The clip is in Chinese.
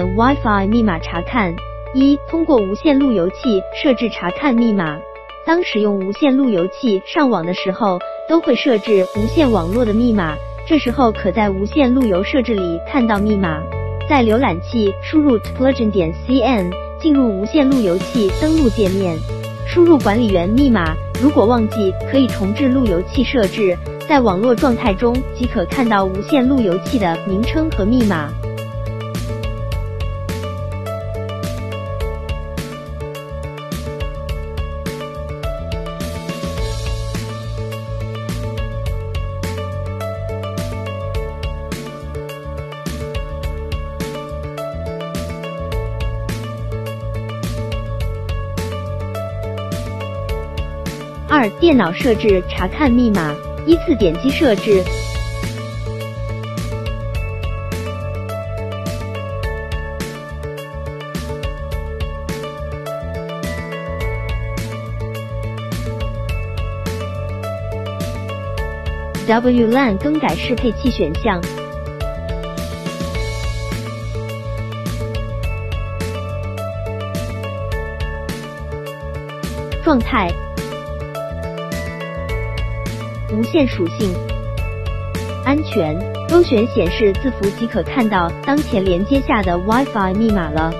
Wi-Fi 密码查看：一、通过无线路由器设置查看密码。当使用无线路由器上网的时候，都会设置无线网络的密码，这时候可在无线路由设置里看到密码。在浏览器输入 tplugin 点 cn，进入无线路由器登录界面，输入管理员密码。如果忘记，可以重置路由器设置，在网络状态中即可看到无线路由器的名称和密码。二、电脑设置查看密码，依次点击设置。WLAN 更改适配器选项。状态。无线属性，安全，勾选显示字符即可看到当前连接下的 WiFi 密码了。